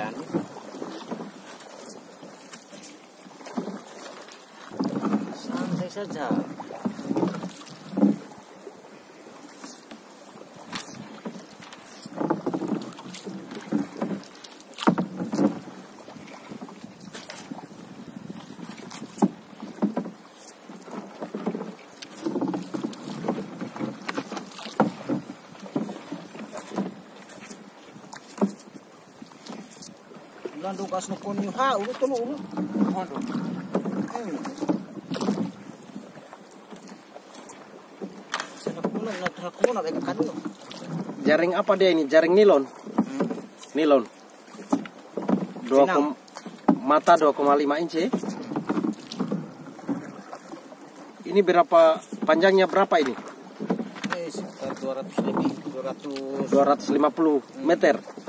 Milano. San Cesar Ano? Ayun. Sa nakuno na trakuno na kay kaduno. Jaring apa dia ini? Jaring nilon. Hmm. Nilon. Dua kom- mata 2,5 inci. Ini berapa panjangnya berapa ini? Eh, sekitar 200 lebih, 200. 250 meter. No.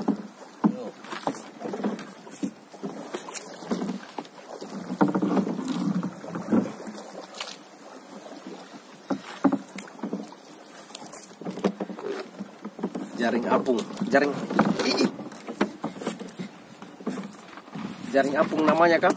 Jaring apung. Jaring. Jaring apung namanya kah?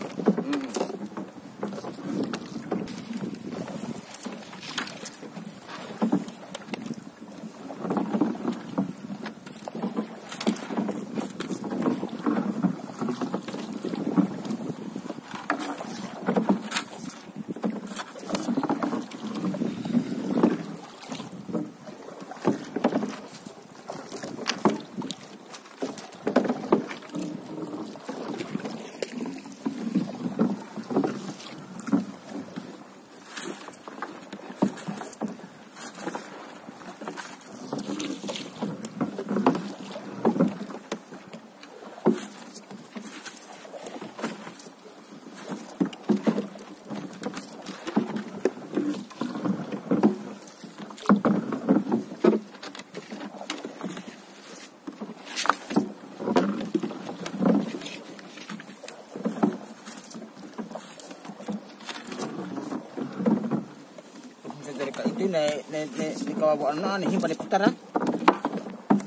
Dari kak itu naik naik naik di kawasan mana nih himpan di putaran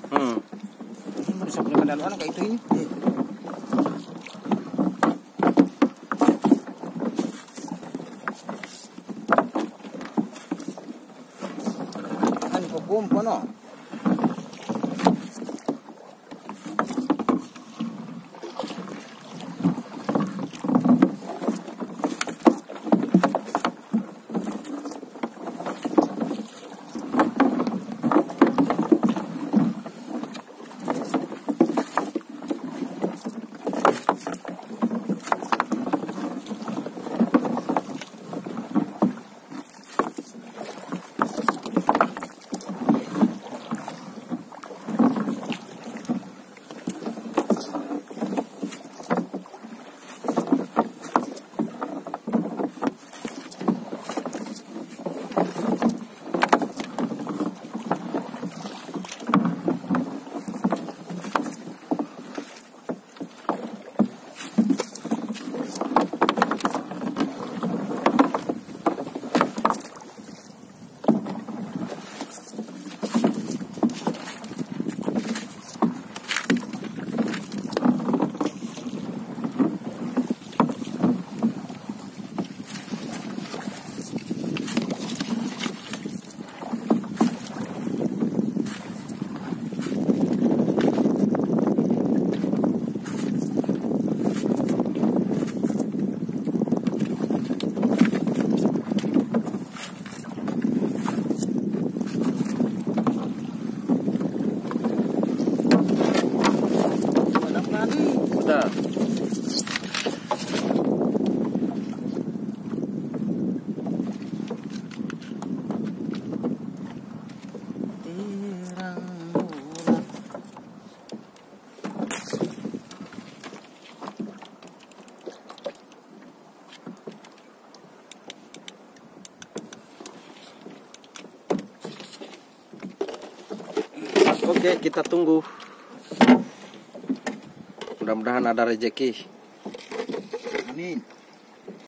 Hmm. himpan di samping mana kayak itu ini? Kan kumpo no Oke, kita tunggu. Mudah-mudahan ada rezeki. Amin